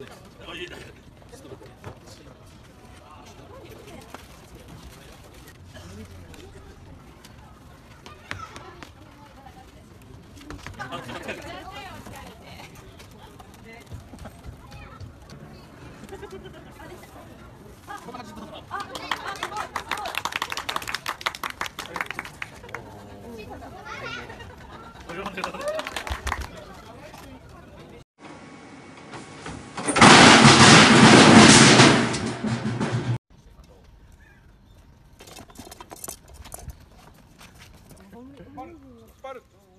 これはとょっと。Para, para.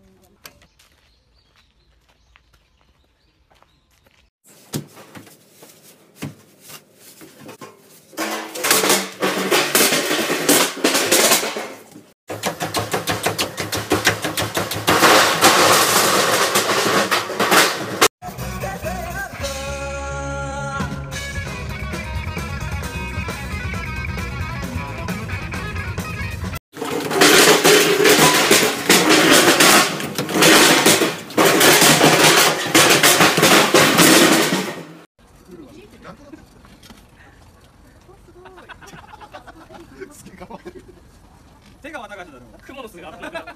すごい。手が渡がだろ 蜘蛛の巣が